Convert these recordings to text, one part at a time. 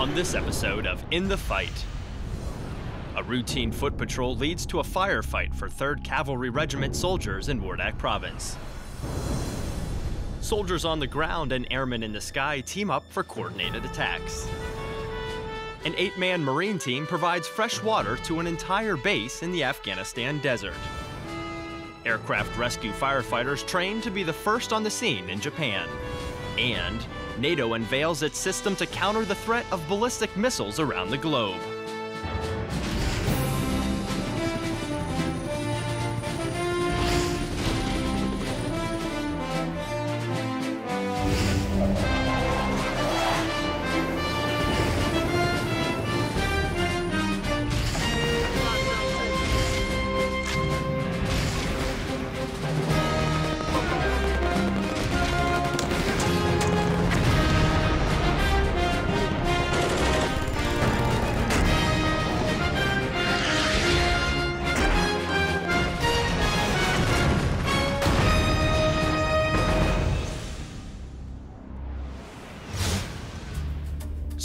On this episode of In the Fight, a routine foot patrol leads to a firefight for 3rd Cavalry Regiment soldiers in Wardak Province. Soldiers on the ground and airmen in the sky team up for coordinated attacks. An eight man Marine team provides fresh water to an entire base in the Afghanistan desert. Aircraft rescue firefighters train to be the first on the scene in Japan. And NATO unveils its system to counter the threat of ballistic missiles around the globe.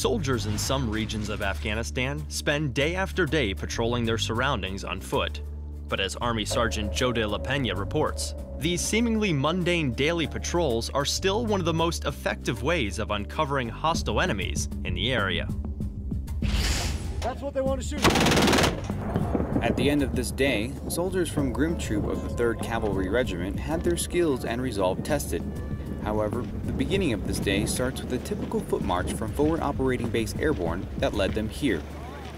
Soldiers in some regions of Afghanistan spend day after day patrolling their surroundings on foot. But as Army Sergeant Joe de la Pena reports, these seemingly mundane daily patrols are still one of the most effective ways of uncovering hostile enemies in the area. That's what they want to shoot. At the end of this day, soldiers from Grim Troop of the 3rd Cavalry Regiment had their skills and resolve tested. However, the beginning of this day starts with a typical foot march from Forward Operating Base Airborne that led them here,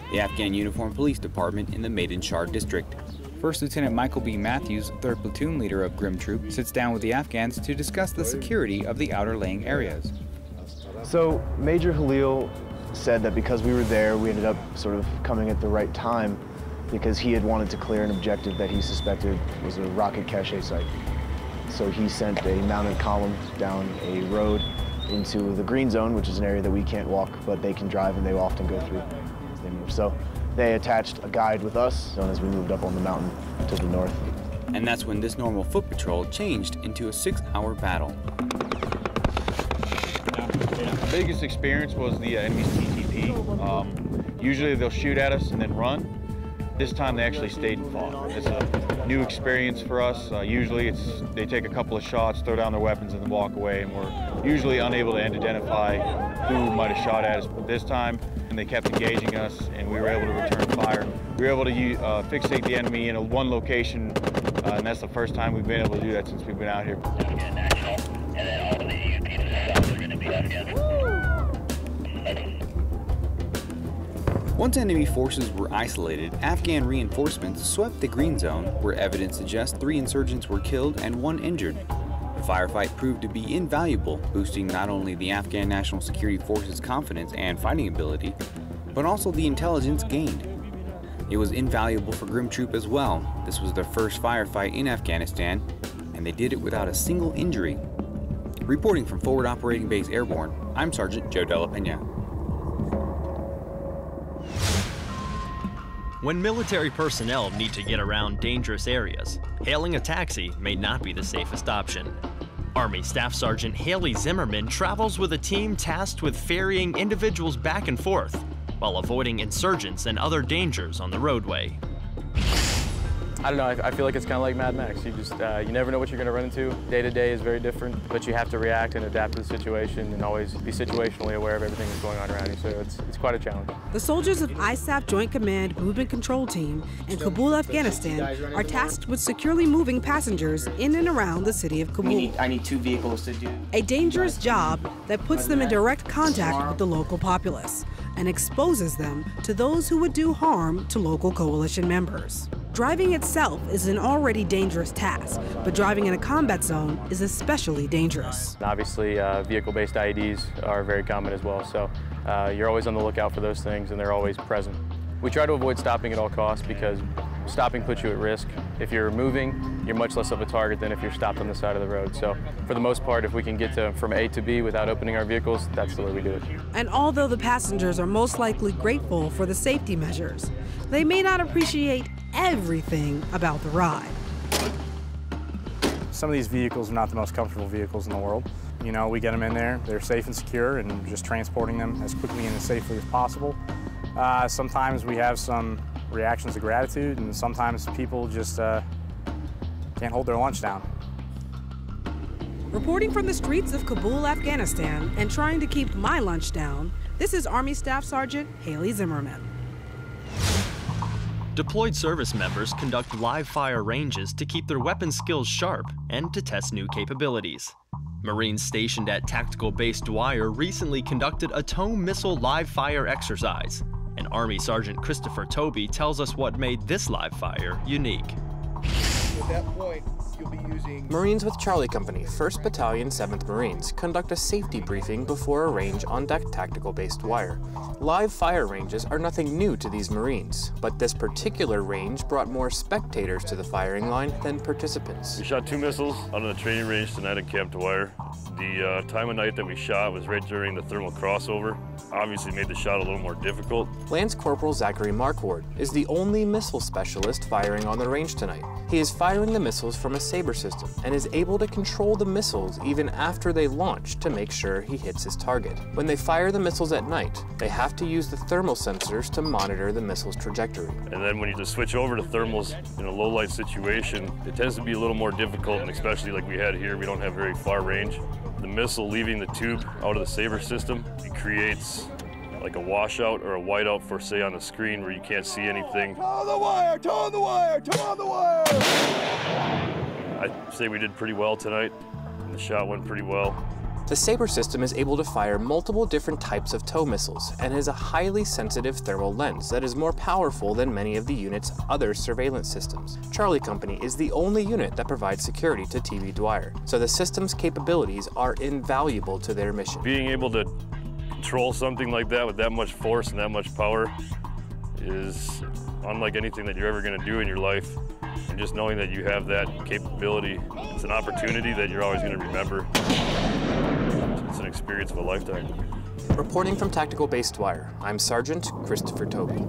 the Afghan Uniform Police Department in the Maidan Shar district. First Lieutenant Michael B. Matthews, 3rd Platoon Leader of Grim Troop, sits down with the Afghans to discuss the security of the outer laying areas. So Major Halil said that because we were there, we ended up sort of coming at the right time because he had wanted to clear an objective that he suspected was a rocket cache site. So he sent a mounted column down a road into the green zone, which is an area that we can't walk, but they can drive and they often go through as they move. So they attached a guide with us so as we moved up on the mountain to the north. And that's when this normal foot patrol changed into a six-hour battle. The biggest experience was the uh, enemy's TTP. Um, usually they'll shoot at us and then run. This time they actually stayed and fought. It's a new experience for us. Uh, usually it's they take a couple of shots, throw down their weapons, and then walk away, and we're usually unable to identify who might have shot at us. But this time, and they kept engaging us, and we were able to return fire. We were able to uh, fixate the enemy in a one location, uh, and that's the first time we've been able to do that since we've been out here. Once enemy forces were isolated, Afghan reinforcements swept the green zone, where evidence suggests three insurgents were killed and one injured. The firefight proved to be invaluable, boosting not only the Afghan National Security Forces' confidence and fighting ability, but also the intelligence gained. It was invaluable for Grim Troop as well. This was their first firefight in Afghanistan, and they did it without a single injury. Reporting from Forward Operating Base Airborne, I'm Sergeant Joe Della Pena. When military personnel need to get around dangerous areas, hailing a taxi may not be the safest option. Army Staff Sergeant Haley Zimmerman travels with a team tasked with ferrying individuals back and forth while avoiding insurgents and other dangers on the roadway. I don't know, I, I feel like it's kind of like Mad Max. You just, uh, you never know what you're going to run into. Day to day is very different, but you have to react and adapt to the situation and always be situationally aware of everything that's going on around you, so it's, it's quite a challenge. The soldiers of ISAF Joint Command Movement Control Team in Kabul, Afghanistan are tasked with securely moving passengers in and around the city of Kabul. Need, I need two vehicles to do. A dangerous job that puts them in direct contact with the local populace and exposes them to those who would do harm to local coalition members. Driving itself is an already dangerous task, but driving in a combat zone is especially dangerous. Obviously, uh, vehicle-based IEDs are very common as well, so uh, you're always on the lookout for those things and they're always present. We try to avoid stopping at all costs because stopping puts you at risk. If you're moving, you're much less of a target than if you're stopped on the side of the road. So for the most part, if we can get to, from A to B without opening our vehicles, that's the way we do it. And although the passengers are most likely grateful for the safety measures, they may not appreciate everything about the ride. Some of these vehicles are not the most comfortable vehicles in the world. you know, we get them in there, they're safe and secure, and just transporting them as quickly and as safely as possible. Uh, sometimes we have some reactions of gratitude, and sometimes people just uh, can't hold their lunch down. Reporting from the streets of Kabul, Afghanistan, and trying to keep my lunch down, this is Army Staff Sergeant Haley Zimmerman. Deployed service members conduct live fire ranges to keep their weapon skills sharp and to test new capabilities. Marines stationed at Tactical Base Dwyer recently conducted a TOW missile live fire exercise. And Army Sergeant Christopher Toby tells us what made this live fire unique. At that point, you'll be using... Marines with Charlie Company, 1st Battalion, 7th Marines, conduct a safety briefing before a range on deck Tactical Base Dwyer. Live fire ranges are nothing new to these Marines, but this particular range brought more spectators to the firing line than participants. We shot two missiles out on the training range tonight at Camp Dwyer. The uh, time of night that we shot was right during the thermal crossover. Obviously made the shot a little more difficult. Lance Corporal Zachary Markward is the only missile specialist firing on the range tonight. He is firing the missiles from a Sabre system and is able to control the missiles even after they launch to make sure he hits his target. When they fire the missiles at night, they have to use the thermal sensors to monitor the missile's trajectory. And then when you just switch over to thermals in a low light situation, it tends to be a little more difficult, and especially like we had here, we don't have very far range. The missile leaving the tube out of the Sabre system, it creates like a washout or a whiteout for say on the screen where you can't see anything. Toe the wire, toe the wire, toe the wire! I'd say we did pretty well tonight, and the shot went pretty well. The Sabre system is able to fire multiple different types of TOW missiles and has a highly sensitive thermal lens that is more powerful than many of the unit's other surveillance systems. Charlie Company is the only unit that provides security to TB Dwyer, so the system's capabilities are invaluable to their mission. Being able to control something like that with that much force and that much power is unlike anything that you're ever going to do in your life. And just knowing that you have that capability, it's an opportunity that you're always going to remember. It's an experience of a lifetime. Reporting from Tactical Base Dwyer, I'm Sergeant Christopher Toby.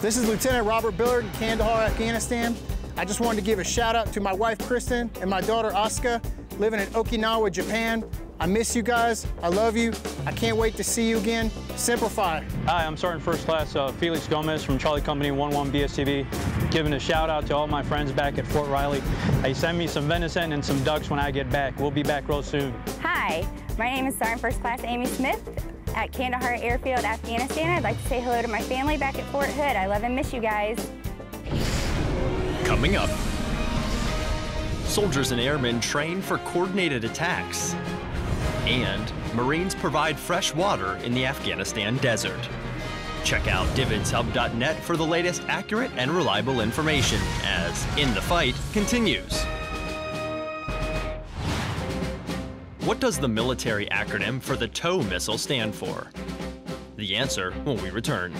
This is Lieutenant Robert Billard in Kandahar, Afghanistan. I just wanted to give a shout out to my wife Kristen and my daughter Asuka living in Okinawa, Japan. I miss you guys. I love you. I can't wait to see you again. Simplify. Hi, I'm Sergeant First Class uh, Felix Gomez from Charlie Company 11 BSTB. Giving a shout out to all my friends back at Fort Riley. They send me some venison and some ducks when I get back. We'll be back real soon. Hi, my name is Sergeant First Class Amy Smith at Kandahar Airfield, Afghanistan. I'd like to say hello to my family back at Fort Hood. I love and miss you guys. Coming up, soldiers and airmen train for coordinated attacks. And Marines provide fresh water in the Afghanistan desert. Check out DVIDSHub.net for the latest accurate and reliable information as In the Fight continues. What does the military acronym for the TOW missile stand for? The answer when we return.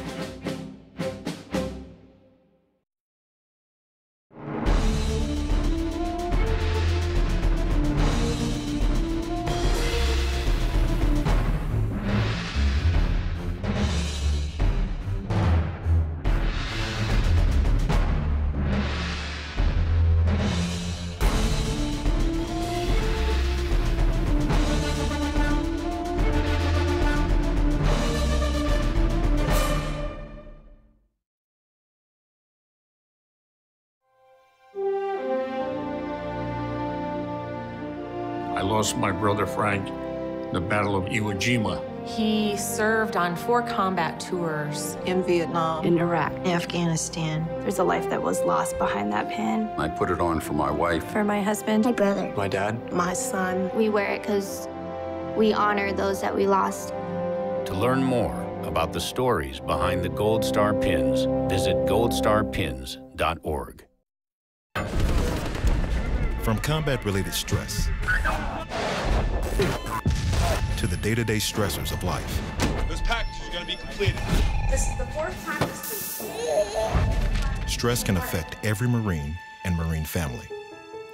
I lost my brother Frank in the Battle of Iwo Jima. He served on four combat tours in Vietnam, in Iraq, in Afghanistan. There's a life that was lost behind that pin. I put it on for my wife, for my husband, my brother, my dad, my son. We wear it because we honor those that we lost. To learn more about the stories behind the Gold Star pins, visit goldstarpins.org. From combat-related stress to the day-to-day stressors of life. This package is going to be completed. This is the fourth time this week. Stress can affect every Marine and Marine family.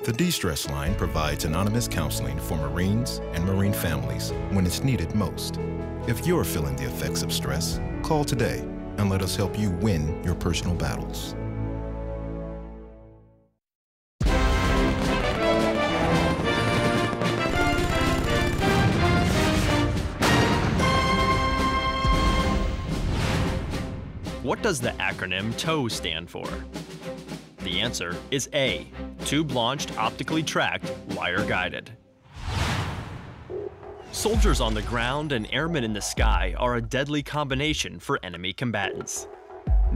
The De-Stress line provides anonymous counseling for Marines and Marine families when it's needed most. If you're feeling the effects of stress, call today and let us help you win your personal battles. What does the acronym TOW stand for? The answer is A, tube launched, optically tracked, wire guided. Soldiers on the ground and airmen in the sky are a deadly combination for enemy combatants.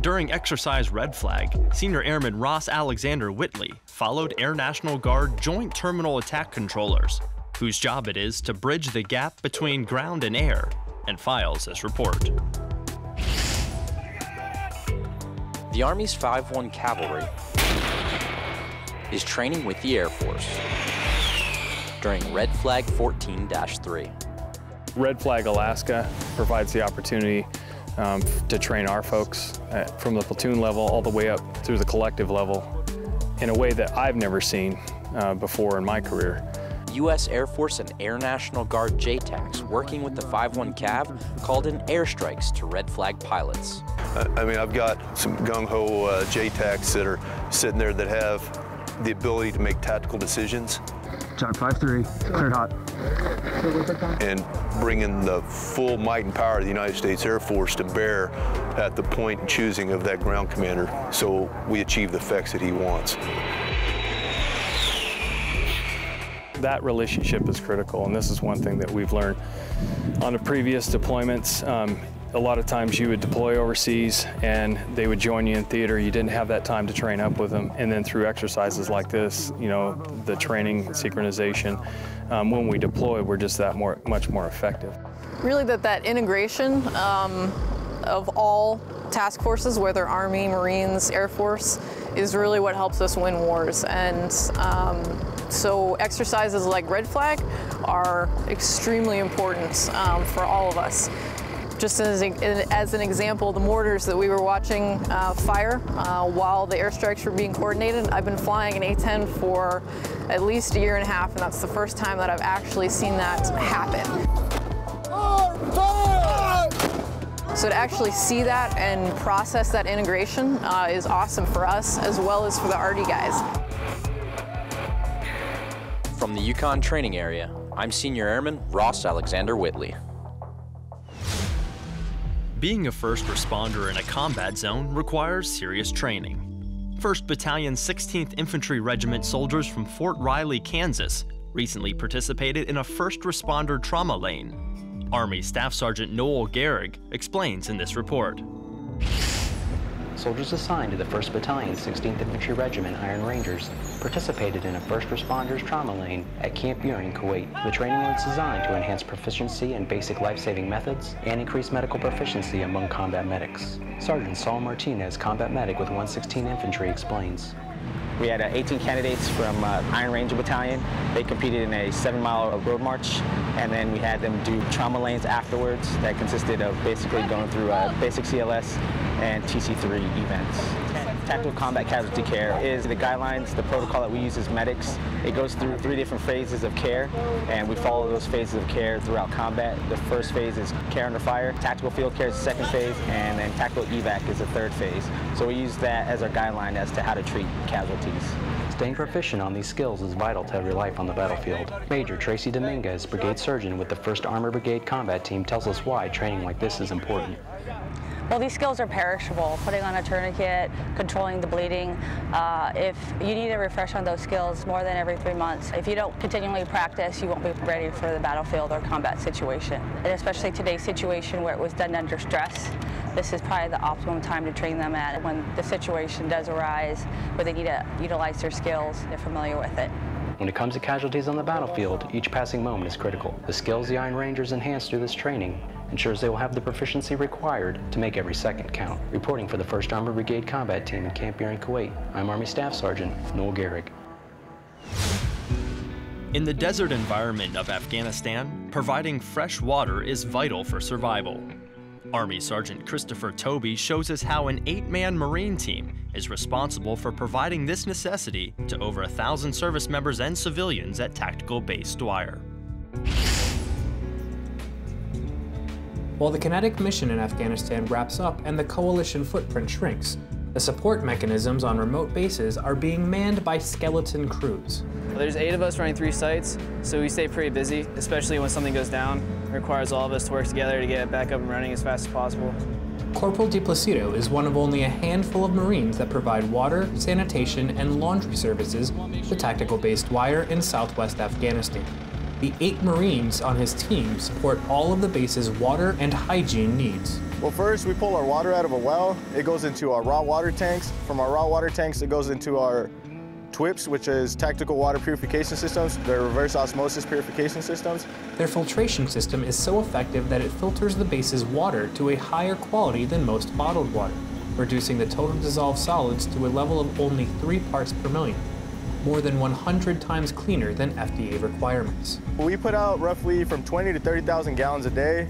During Exercise Red Flag, Senior Airman Ross Alexander Whitley followed Air National Guard Joint Terminal Attack Controllers, whose job it is to bridge the gap between ground and air, and files this report. The Army's 5-1 Cavalry is training with the Air Force during Red Flag 14-3. Red Flag Alaska provides the opportunity um, to train our folks at, from the platoon level all the way up through the collective level in a way that I've never seen uh, before in my career. U.S. Air Force and Air National Guard JTACs working with the 5-1 Cav called in airstrikes to Red Flag pilots. I mean, I've got some gung-ho uh, JTACs that are sitting there that have the ability to make tactical decisions. John 5-3, cleared hot. And bringing the full might and power of the United States Air Force to bear at the point and choosing of that ground commander so we achieve the effects that he wants. That relationship is critical, and this is one thing that we've learned on the previous deployments. Um, a lot of times you would deploy overseas and they would join you in theater. You didn't have that time to train up with them. And then through exercises like this, you know, the training, synchronization, um, when we deploy, we're just that more, much more effective. Really that that integration um, of all task forces, whether Army, Marines, Air Force, is really what helps us win wars. And um, so exercises like Red Flag are extremely important um, for all of us. Just as, as, an example, the mortars that we were watching uh, fire uh, while the airstrikes were being coordinated, I've been flying an A-10 for at least a year and a half, and that's the first time that I've actually seen that happen. So to actually see that and process that integration uh, is awesome for us as well as for the ARTI guys. From the Yukon training area, I'm Senior Airman Ross Alexander Whitley. Being a first responder in a combat zone requires serious training. 1st Battalion 16th Infantry Regiment soldiers from Fort Riley, Kansas recently participated in a first responder trauma lane. Army Staff Sergeant Noel Gehrig explains in this report. Soldiers assigned to the 1st Battalion 16th Infantry Regiment Iron Rangers participated in a first responders trauma lane at Camp Buehring, Kuwait. The training was designed to enhance proficiency in basic life-saving methods and increase medical proficiency among combat medics. Sergeant Saul Martinez, combat medic with 116 Infantry, explains. We had uh, 18 candidates from uh, Iron Ranger Battalion. They competed in a seven-mile road march, and then we had them do trauma lanes afterwards that consisted of basically going through uh, basic CLS and TC3 events. Tactical Combat Casualty Care is the guidelines, the protocol that we use as medics. It goes through three different phases of care, and we follow those phases of care throughout combat. The first phase is care under fire, tactical field care is the second phase, and then tactical evac is the third phase. So we use that as our guideline as to how to treat casualties. Staying proficient on these skills is vital to every life on the battlefield. Major Tracy Dominguez, Brigade Surgeon with the 1st Armor Brigade Combat Team, tells us why training like this is important. Well, these skills are perishable. Putting on a tourniquet, controlling the bleeding. Uh, if you need a refresh on those skills more than every three months, if you don't continually practice, you won't be ready for the battlefield or combat situation. And especially today's situation where it was done under stress, this is probably the optimum time to train them at when the situation does arise where they need to utilize their skills, they're familiar with it. When it comes to casualties on the battlefield, each passing moment is critical. The skills the Iron Rangers enhance through this training ensures they will have the proficiency required to make every second count. Reporting for the 1st Armored Brigade Combat Team in Camp Buehring, Kuwait, I'm Army Staff Sergeant Noel Gehrig. In the desert environment of Afghanistan, providing fresh water is vital for survival. Army Sergeant Christopher Toby shows us how an eight-man Marine team is responsible for providing this necessity to over a thousand service members and civilians at Tactical Base Dwyer. While the kinetic mission in Afghanistan wraps up and the coalition footprint shrinks, the support mechanisms on remote bases are being manned by skeleton crews. There's eight of us running three sites, so we stay pretty busy, especially when something goes down. It requires all of us to work together to get it back up and running as fast as possible. Corporal DiPlacido is one of only a handful of Marines that provide water, sanitation, and laundry services to Tactical Base Dwyer in southwest Afghanistan. The eight Marines on his team support all of the base's water and hygiene needs. Well, first we pull our water out of a well. It goes into our raw water tanks. From our raw water tanks, it goes into our TWIPs, which is tactical water purification systems. They're reverse osmosis purification systems. Their filtration system is so effective that it filters the base's water to a higher quality than most bottled water, reducing the total dissolved solids to a level of only 3 parts per million, more than 100 times cleaner than FDA requirements. We put out roughly from 20 to 30,000 gallons a day.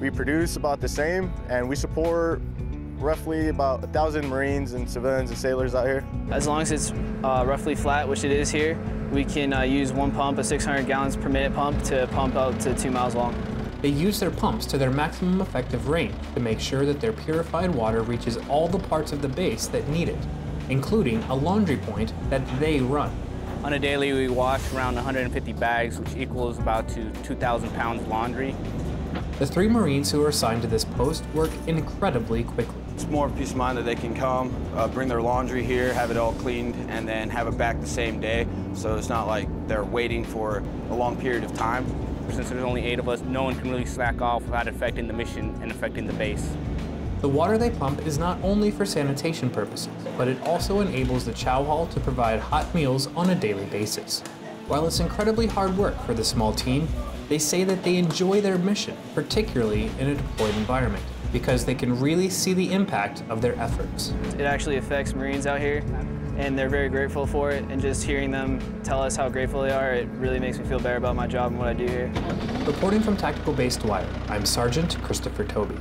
We produce about the same, and we support roughly about a thousand Marines and civilians and sailors out here. As long as it's uh, roughly flat, which it is here, we can uh, use one pump, a 600 gallons per minute pump, to pump out to two miles long. They use their pumps to their maximum effective range to make sure that their purified water reaches all the parts of the base that need it, including a laundry point that they run. On a daily, we wash around 150 bags, which equals about to 2,000 pounds laundry. The three Marines who are assigned to this post work incredibly quickly. It's more of peace of mind that they can come, uh, bring their laundry here, have it all cleaned, and then have it back the same day. So it's not like they're waiting for a long period of time. Since there's only eight of us, no one can really slack off without affecting the mission and affecting the base. The water they pump is not only for sanitation purposes, but it also enables the chow hall to provide hot meals on a daily basis. While it's incredibly hard work for the small team, they say that they enjoy their mission, particularly in a deployed environment, because they can really see the impact of their efforts. It actually affects Marines out here, and they're very grateful for it, and just hearing them tell us how grateful they are, it really makes me feel better about my job and what I do here. Reporting from Tactical Base Dwyer, I'm Sergeant Christopher Toby.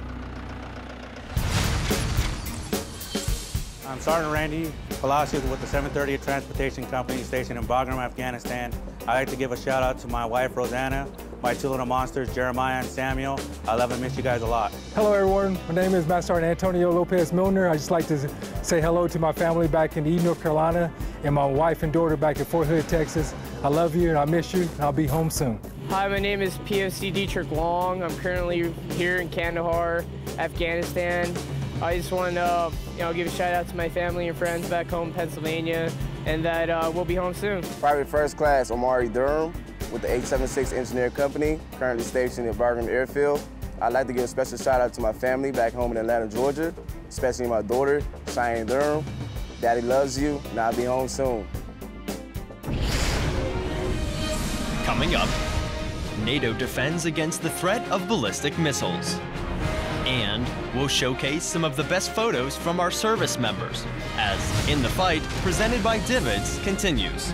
I'm Sergeant Randy Palacios with the 730th Transportation Company stationed in Bagram, Afghanistan. I'd like to give a shout out to my wife, Rosanna, my two little monsters, Jeremiah and Samuel. I love and miss you guys a lot. Hello, everyone. My name is Master Sergeant Antonio Lopez Milner. I'd just like to say hello to my family back in Eden, North Carolina, and my wife and daughter back in Fort Hood, Texas. I love you and I miss you, and I'll be home soon. Hi, my name is POC Dietrich Long. I'm currently here in Kandahar, Afghanistan. I just want to, uh, you know, give a shout out to my family and friends back home in Pennsylvania, and that uh, we'll be home soon. Private First Class Omari Durham with the 876 Engineer Company, currently stationed at Bagram Airfield. I'd like to give a special shout out to my family back home in Atlanta, Georgia, especially my daughter, Cheyenne Durham. Daddy loves you, and I'll be home soon. Coming up, NATO defends against the threat of ballistic missiles. And we'll showcase some of the best photos from our service members as In the Fight, presented by DVIDS, continues.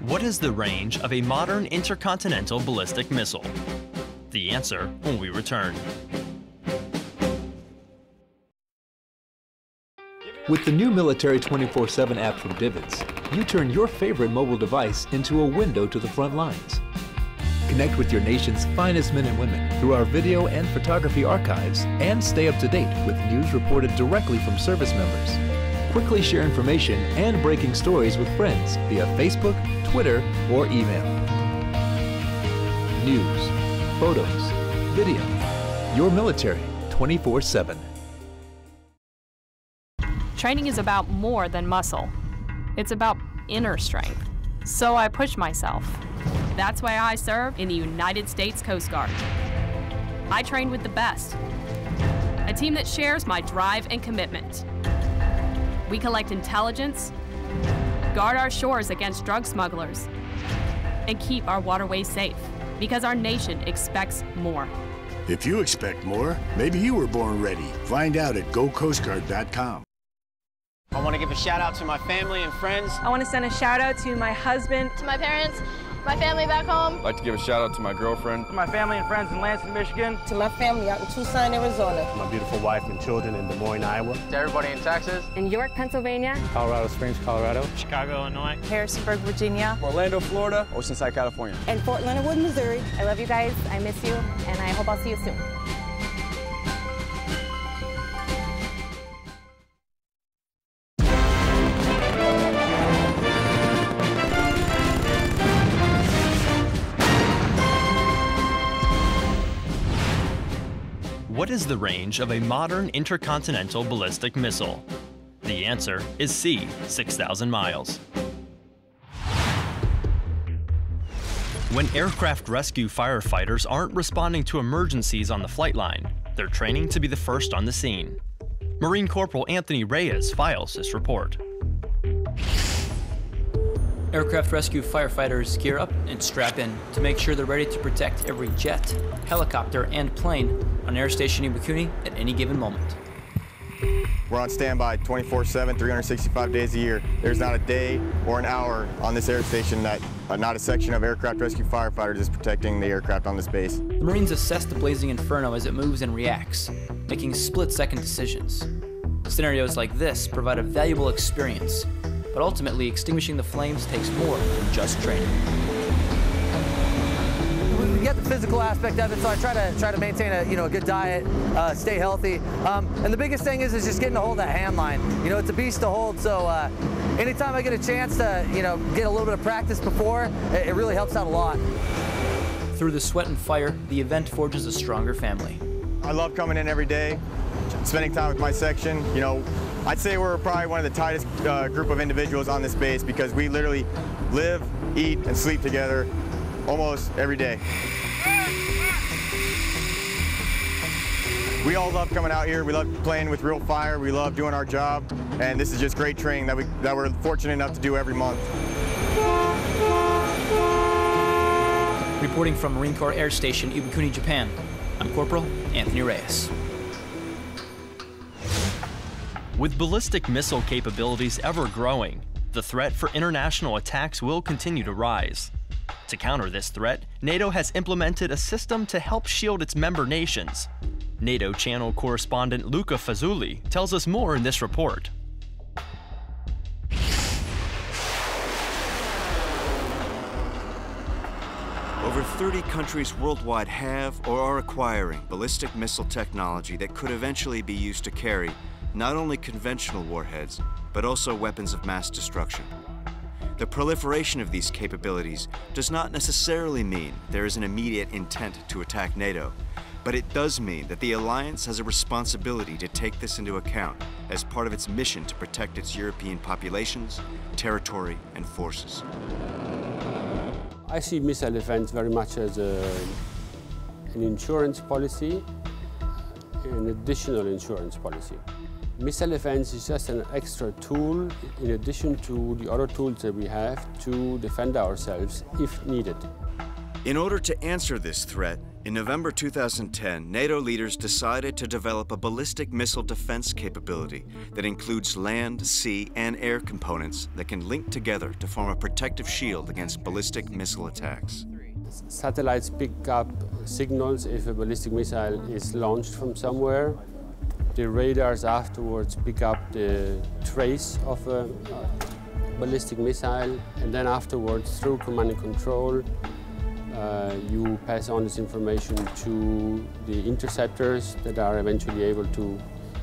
What is the range of a modern intercontinental ballistic missile? The answer when we return. With the new Military 24 7 app from DVIDS, you turn your favorite mobile device into a window to the front lines. Connect with your nation's finest men and women through our video and photography archives and stay up to date with news reported directly from service members. Quickly share information and breaking stories with friends via Facebook, Twitter, or email. News, photos, video. Your military 24 7. Training is about more than muscle. It's about inner strength. So I push myself. That's why I serve in the United States Coast Guard. I train with the best, a team that shares my drive and commitment. We collect intelligence, guard our shores against drug smugglers, and keep our waterways safe because our nation expects more. If you expect more, maybe you were born ready. Find out at gocoastguard.com. I want to give a shout out to my family and friends. I want to send a shout out to my husband, to my parents, my family back home. I'd like to give a shout out to my girlfriend, to my family and friends in Lansing, Michigan, to my family out in Tucson, Arizona, to my beautiful wife and children in Des Moines, Iowa, to everybody in Texas, in York, Pennsylvania, Colorado Springs, Colorado, Chicago, Illinois, Harrisonburg, Virginia, Orlando, Florida, Oceanside, California, and Fort Leonard Wood, Missouri. I love you guys. I miss you, and I hope I'll see you soon. Is the range of a modern intercontinental ballistic missile? The answer is C, 6,000 miles. When aircraft rescue firefighters aren't responding to emergencies on the flight line, they're training to be the first on the scene. Marine Corporal Anthony Reyes files this report. Aircraft rescue firefighters gear up and strap in to make sure they're ready to protect every jet, helicopter, and plane on Air Station Iwakuni at any given moment. We're on standby 24-7, 365 days a year. There's not a day or an hour on this air station that uh, not a section of aircraft rescue firefighters is protecting the aircraft on this base. The Marines assess the blazing inferno as it moves and reacts, making split-second decisions. Scenarios like this provide a valuable experience but ultimately extinguishing the flames takes more than just training. We get the physical aspect of it, so I try to try to maintain a you know a good diet, uh, stay healthy, um, and the biggest thing is is just getting a hold of that hand line. You know, it's a beast to hold, so uh, anytime I get a chance to you know get a little bit of practice before, it, it really helps out a lot. Through the sweat and fire, the event forges a stronger family. I love coming in every day, spending time with my section. You know, I'd say we're probably one of the tightest uh, group of individuals on this base because we literally live, eat, and sleep together almost every day. We all love coming out here. We love playing with real fire. We love doing our job. And this is just great training that, we, that we're fortunate enough to do every month. Reporting from Marine Corps Air Station, Iwakuni, Japan, I'm Corporal Anthony Reyes. With ballistic missile capabilities ever growing, the threat for international attacks will continue to rise. To counter this threat, NATO has implemented a system to help shield its member nations. NATO channel correspondent Luca Fazzulli tells us more in this report. Over 30 countries worldwide have or are acquiring ballistic missile technology that could eventually be used to carry not only conventional warheads, but also weapons of mass destruction. The proliferation of these capabilities does not necessarily mean there is an immediate intent to attack NATO, but it does mean that the alliance has a responsibility to take this into account as part of its mission to protect its European populations, territory, and forces. I see missile defense very much as a, an insurance policy, an additional insurance policy. Missile defense is just an extra tool in addition to the other tools that we have to defend ourselves if needed. In order to answer this threat, in November 2010, NATO leaders decided to develop a ballistic missile defense capability that includes land, sea, and air components that can link together to form a protective shield against ballistic missile attacks. Satellites pick up signals if a ballistic missile is launched from somewhere the radars afterwards pick up the trace of a ballistic missile, and then afterwards, through command and control, uh, you pass on this information to the interceptors that are eventually able to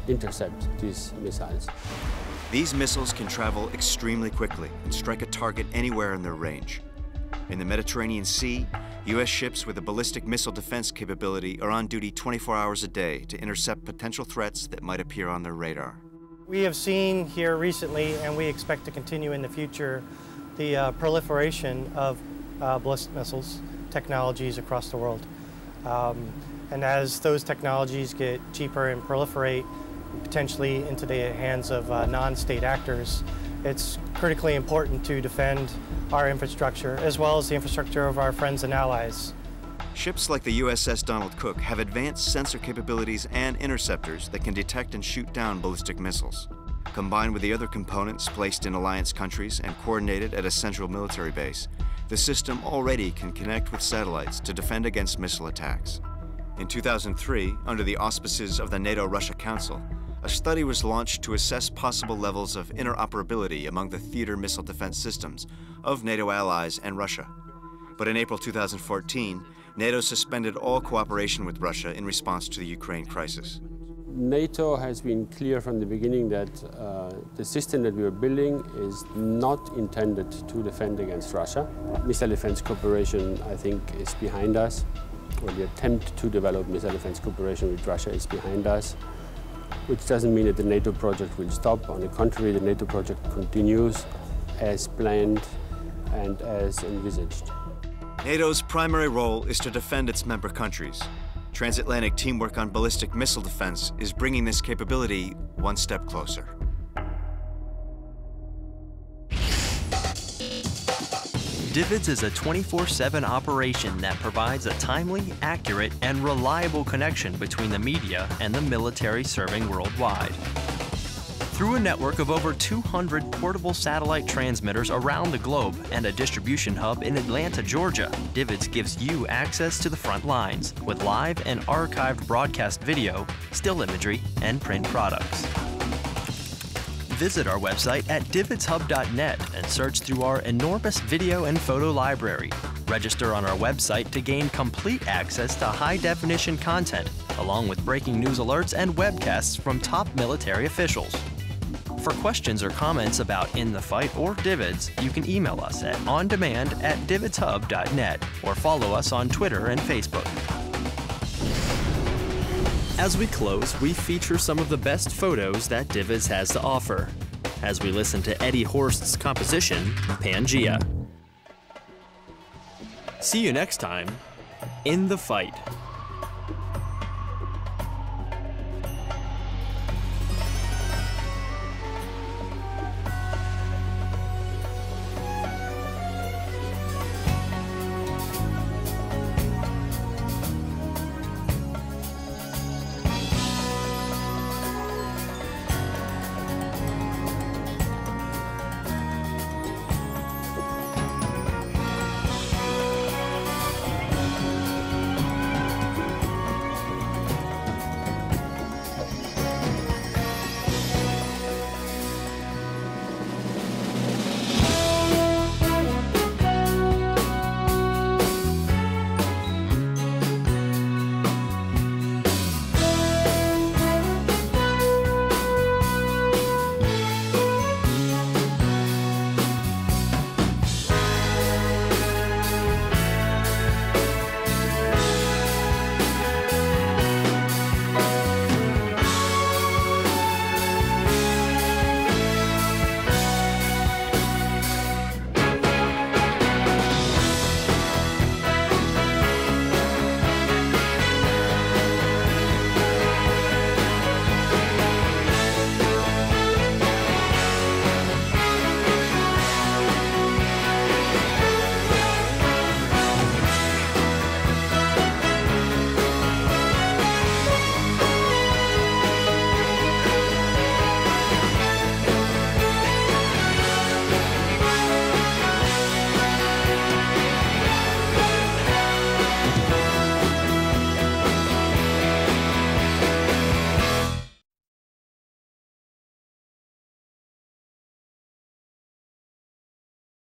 intercept these missiles. These missiles can travel extremely quickly and strike a target anywhere in their range. In the Mediterranean Sea, U.S. ships with a ballistic missile defense capability are on duty 24 hours a day to intercept potential threats that might appear on their radar. We have seen here recently, and we expect to continue in the future, the uh, proliferation of uh, ballistic missiles technologies across the world. Um, and as those technologies get cheaper and proliferate potentially into the hands of uh, non-state actors, it's critically important to defend our infrastructure as well as the infrastructure of our friends and allies. Ships like the USS Donald Cook have advanced sensor capabilities and interceptors that can detect and shoot down ballistic missiles. Combined with the other components placed in alliance countries and coordinated at a central military base, the system already can connect with satellites to defend against missile attacks. In 2003, under the auspices of the NATO-Russia Council, a study was launched to assess possible levels of interoperability among the theater missile defense systems of NATO allies and Russia. But in April 2014, NATO suspended all cooperation with Russia in response to the Ukraine crisis. NATO has been clear from the beginning that uh, the system that we are building is not intended to defend against Russia. Missile defense cooperation, I think, is behind us. or the attempt to develop missile defense cooperation with Russia is behind us, which doesn't mean that the NATO project will stop. On the contrary, the NATO project continues as planned and as envisaged. NATO's primary role is to defend its member countries. Transatlantic teamwork on ballistic missile defense is bringing this capability one step closer. DVIDS is a 24-7 operation that provides a timely, accurate, and reliable connection between the media and the military serving worldwide. Through a network of over 200 portable satellite transmitters around the globe and a distribution hub in Atlanta, Georgia, DVIDS gives you access to the front lines with live and archived broadcast video, still imagery, and print products visit our website at dvidshub.net and search through our enormous video and photo library. Register on our website to gain complete access to high definition content, along with breaking news alerts and webcasts from top military officials. For questions or comments about In the Fight or DVIDS, you can email us at ondemand at dvidshub.net or follow us on Twitter and Facebook. As we close, we feature some of the best photos that DVIDS has to offer, as we listen to Eddie Horst's composition, Pangea. See you next time in the fight.